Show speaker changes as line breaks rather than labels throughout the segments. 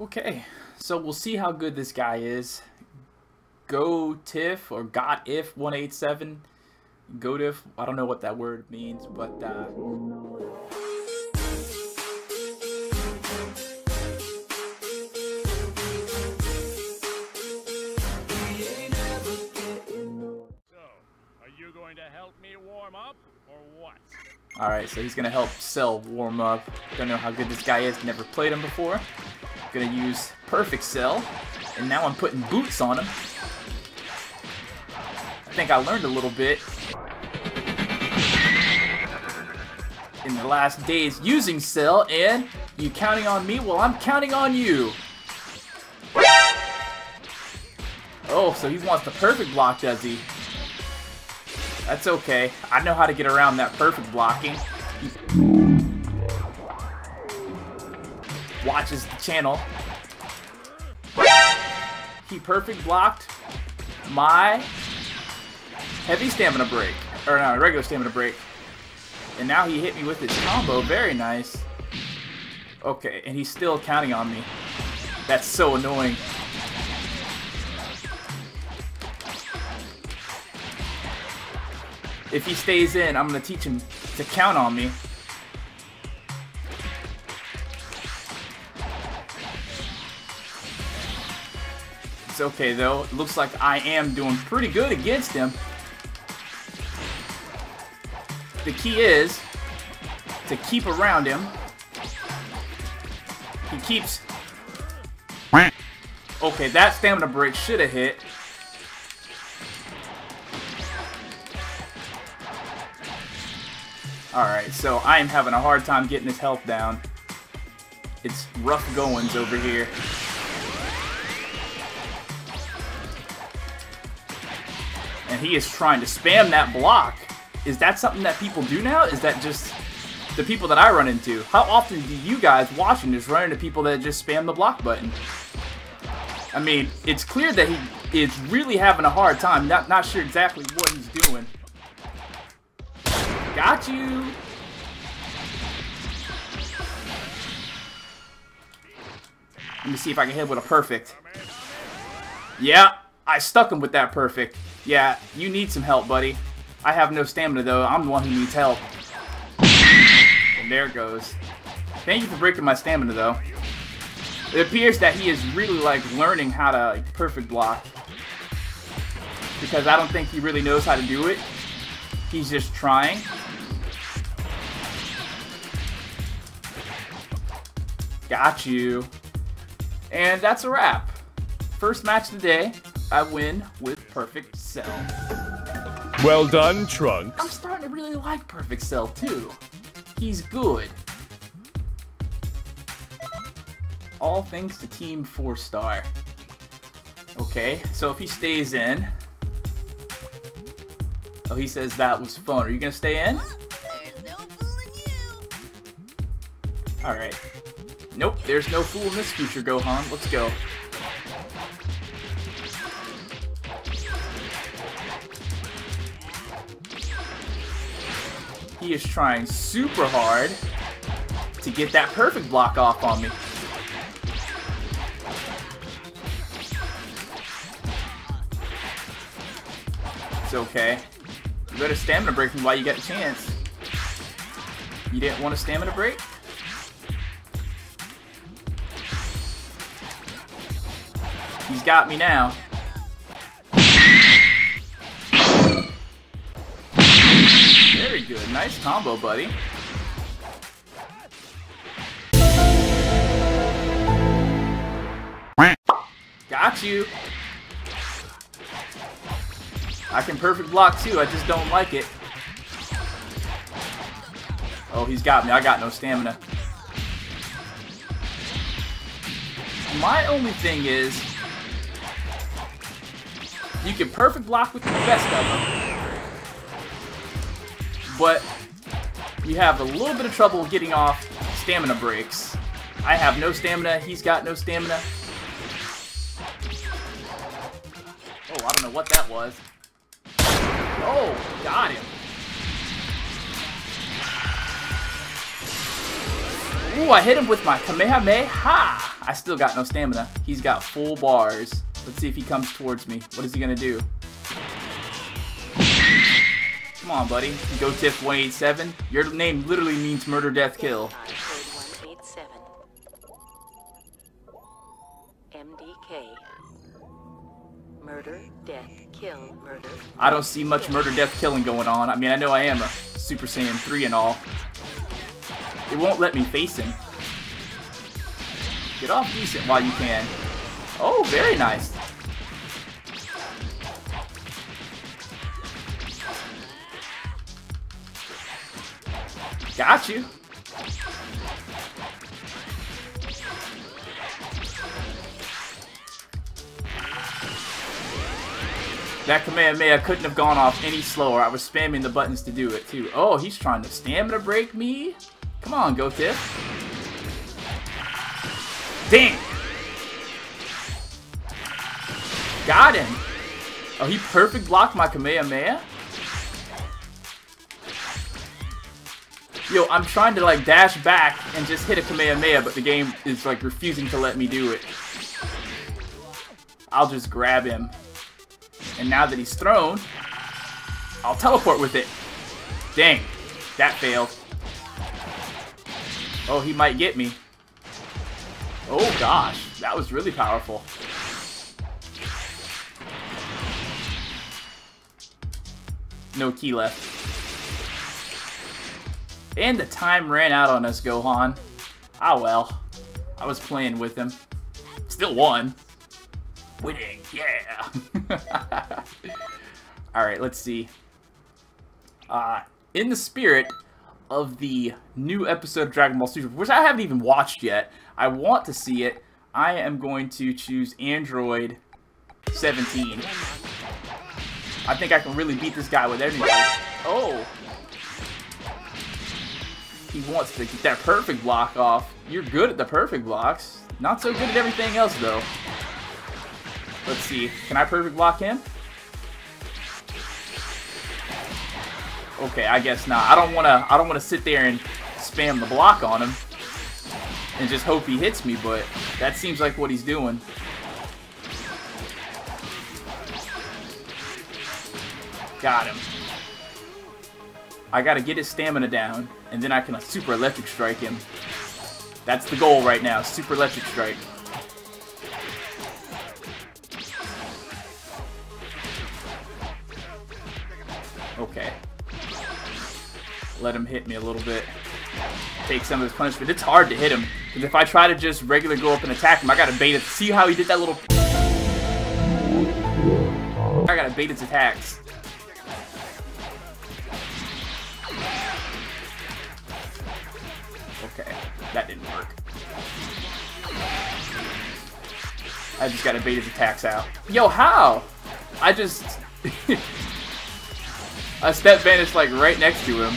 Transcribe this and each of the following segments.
Okay, so we'll see how good this guy is. Go Tiff or Got If 187. Go Tiff, I don't know what that word means, but uh,
going to help me warm up, or what?
Alright, so he's gonna help Cell warm up. Don't know how good this guy is, never played him before. Gonna use Perfect Cell, and now I'm putting boots on him. I think I learned a little bit in the last days using Cell, and you counting on me? Well, I'm counting on you. Oh, so he wants the perfect block, does he? That's okay. I know how to get around that perfect blocking. Watches the channel. He perfect blocked my heavy stamina break. Or no, regular stamina break. And now he hit me with his combo. Very nice. Okay, and he's still counting on me. That's so annoying. If he stays in, I'm going to teach him to count on me. Okay, though. It looks like I am doing pretty good against him. The key is to keep around him. He keeps... Okay, that stamina break should have hit. Alright, so I am having a hard time getting his health down. It's rough goings over here. He is trying to spam that block. Is that something that people do now? Is that just the people that I run into? How often do you guys watching just run into people that just spam the block button? I mean, it's clear that he is really having a hard time. Not, not sure exactly what he's doing. Got you! Let me see if I can hit with a perfect. Yeah, I stuck him with that perfect. Yeah, you need some help, buddy. I have no stamina, though. I'm the one who needs help. And there it goes. Thank you for breaking my stamina, though. It appears that he is really, like, learning how to like, perfect block. Because I don't think he really knows how to do it. He's just trying. Got you. And that's a wrap. First match of the day, I win with Perfect Cell.
Well done, Trunks.
I'm starting to really like Perfect Cell too. He's good. All thanks to Team 4 Star. Okay, so if he stays in... Oh, he says that was fun. Are you gonna stay in? Alright. Nope, there's no fool in this future, Gohan. Let's go. He is trying super hard to get that perfect block off on me. It's okay. You better stamina break me while you get a chance. You didn't want a stamina break? He's got me now. Good. Nice combo, buddy. Got you. I can perfect block too, I just don't like it. Oh, he's got me. I got no stamina. My only thing is, you can perfect block with the best of them, but you have a little bit of trouble getting off stamina breaks. I have no stamina, he's got no stamina. Oh, I don't know what that was. Oh, got him. Ooh, I hit him with my Kamehameha. I still got no stamina. He's got full bars. Let's see if he comes towards me. What is he gonna do? Come on, buddy. Go Tiff 187. Your name literally means murder, death, kill.
MDK. Murder, death, kill, murder.
I don't see much murder, death, killing going on. I mean, I know I am a Super Saiyan 3 and all. It won't let me face him. Get off decent while you can. Oh, very nice. Got you. That command Kamehameha couldn't have gone off any slower. I was spamming the buttons to do it, too. Oh, he's trying to stamina break me? Come on, Go Tiff. Dang! Got him! Oh, he perfect blocked my Kamehameha? Yo, I'm trying to like dash back and just hit a Kamehameha, but the game is like refusing to let me do it. I'll just grab him. And now that he's thrown, I'll teleport with it. Dang, that failed. Oh, he might get me. Oh gosh, that was really powerful. No key left. And the time ran out on us, Gohan. Ah well. I was playing with him. Still won. Winning, yeah. Alright, let's see. Uh, in the spirit of the new episode of Dragon Ball Super, which I haven't even watched yet, I want to see it, I am going to choose Android 17. I think I can really beat this guy with anything. Oh! He wants to get that perfect block off. You're good at the perfect blocks. Not so good at everything else, though. Let's see. Can I perfect block him? Okay, I guess not. I don't want to. I don't want to sit there and spam the block on him and just hope he hits me. But that seems like what he's doing. Got him. I gotta get his stamina down, and then I can super electric strike him. That's the goal right now, super electric strike. Okay. Let him hit me a little bit. Take some of his punishment. It's hard to hit him. Because if I try to just regular go up and attack him, I gotta bait it. See how he did that little... I gotta bait its attacks. That didn't work. I just gotta bait his attacks out. Yo, how? I just... I step vanished like right next to him.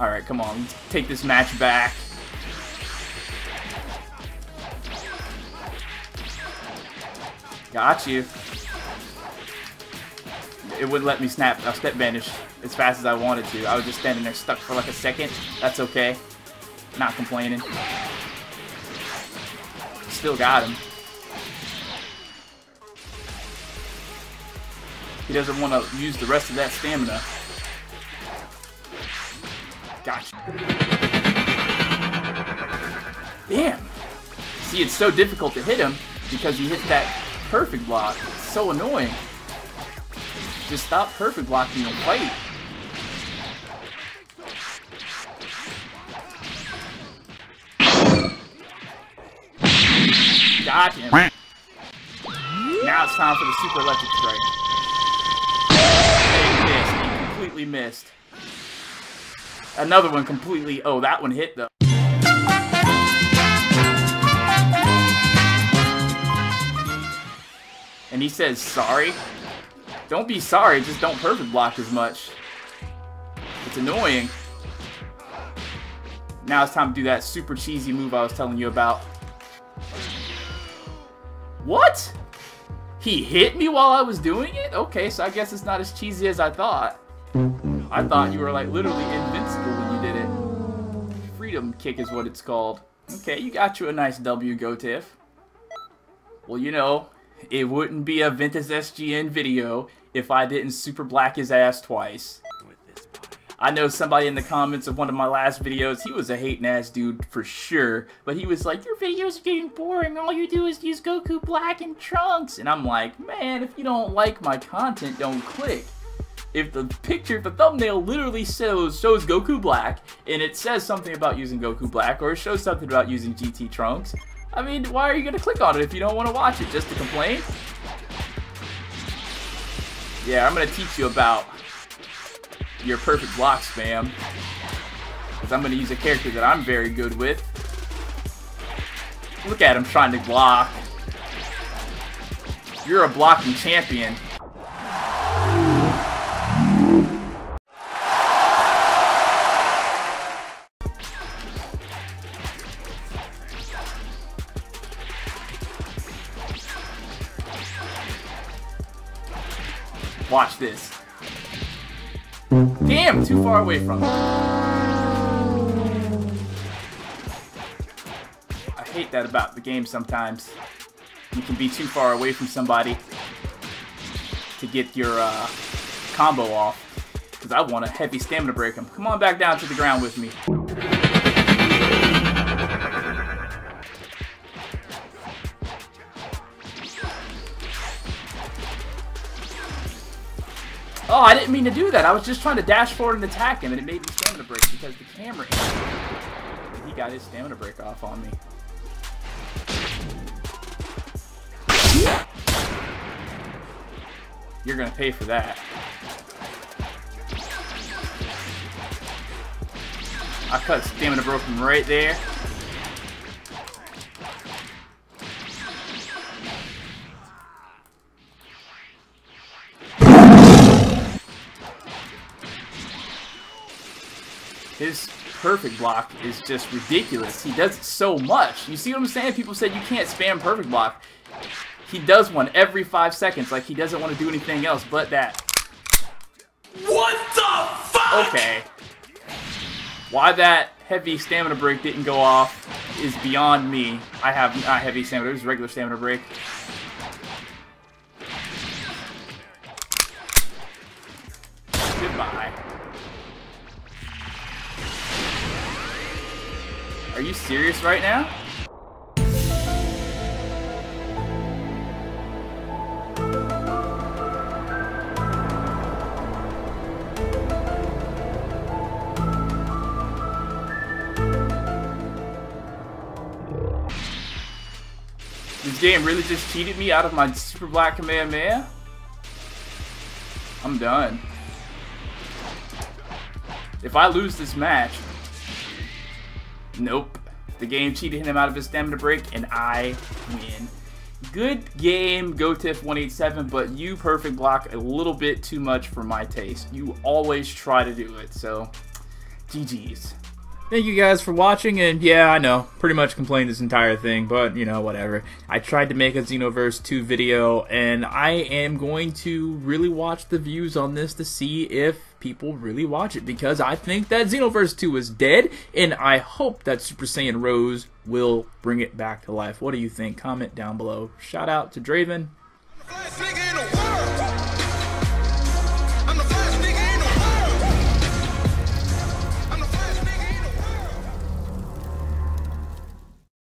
Alright, come on. Take this match back. Got you. It wouldn't let me snap a step vanish as fast as I wanted to. I was just standing there stuck for like a second. That's okay. Not complaining. Still got him. He doesn't want to use the rest of that stamina. Gotcha. Damn. See, it's so difficult to hit him because he hits that perfect block. It's so annoying. Just stop perfect blocking and fight. Got him. Now it's time for the super electric strike. He missed. He completely missed. Another one completely. Oh, that one hit though. And he says sorry. Don't be sorry, just don't perfect block as much. It's annoying. Now it's time to do that super cheesy move I was telling you about. What? He hit me while I was doing it? Okay, so I guess it's not as cheesy as I thought. I thought you were like literally invincible when you did it. Freedom Kick is what it's called. Okay, you got you a nice W, GoTiff. Well, you know, it wouldn't be a Ventus SGN video if I didn't super black his ass twice. I know somebody in the comments of one of my last videos, he was a hating ass dude for sure, but he was like, your videos are getting boring, all you do is use Goku Black and Trunks, and I'm like, man, if you don't like my content, don't click. If the picture, the thumbnail literally shows, shows Goku Black, and it says something about using Goku Black, or it shows something about using GT Trunks, I mean, why are you going to click on it if you don't want to watch it? Just to complain? Yeah, I'm going to teach you about your perfect block spam. Because I'm going to use a character that I'm very good with. Look at him trying to block. You're a blocking champion. Watch this. Damn, too far away from him. I hate that about the game sometimes. You can be too far away from somebody to get your uh, combo off. Because I want a heavy stamina break him. Come on back down to the ground with me. Oh, I didn't mean to do that. I was just trying to dash forward and attack him, and it made me stamina break because the camera. and He got his stamina break off on me. You're gonna pay for that. I cut stamina broken right there. His perfect block is just ridiculous. He does it so much. You see what I'm saying? People said you can't spam perfect block. He does one every five seconds, like he doesn't want to do anything else but that.
What the fuck?
Okay. Why that heavy stamina break didn't go off is beyond me. I have not heavy stamina, it was regular stamina break. Goodbye. Are you serious right now? This game really just cheated me out of my Super Black Kamehameha? I'm done. If I lose this match, Nope. The game cheated him out of his stamina break, and I win. Good game, GoTiff187, but you perfect block a little bit too much for my taste. You always try to do it, so GG's. Thank you guys for watching, and yeah, I know, pretty much complained this entire thing, but, you know, whatever. I tried to make a Xenoverse 2 video, and I am going to really watch the views on this to see if people really watch it, because I think that Xenoverse 2 is dead, and I hope that Super Saiyan Rose will bring it back to life. What do you think? Comment down below. Shout out to Draven.